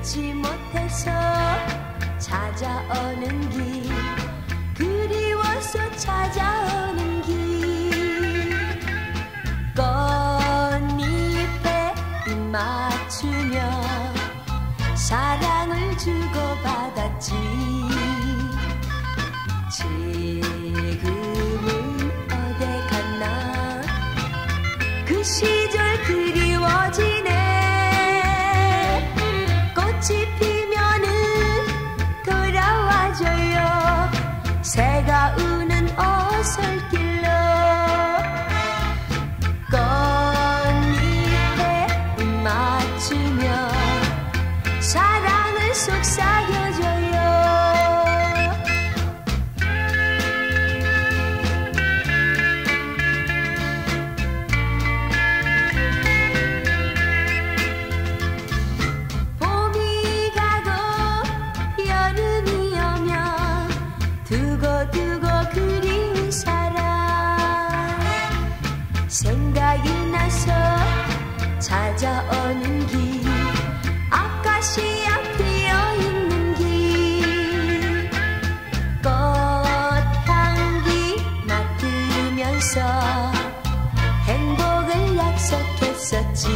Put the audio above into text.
잊지 못해서 찾아오는 길 그리워서 찾아오는 길. 꽃잎에 입 맞추며 사랑을 주고받았지. 지금은 어디 갔나? 그 시절 맞추며 사랑을 속삭여줘요. 봄이 가고 여름이 오면 두고두고 그리운 사랑. 생각이 나서 찾아오는 길 아카시아 피어있는 길. 꽃향기 맡으면서 행복을 약속했었지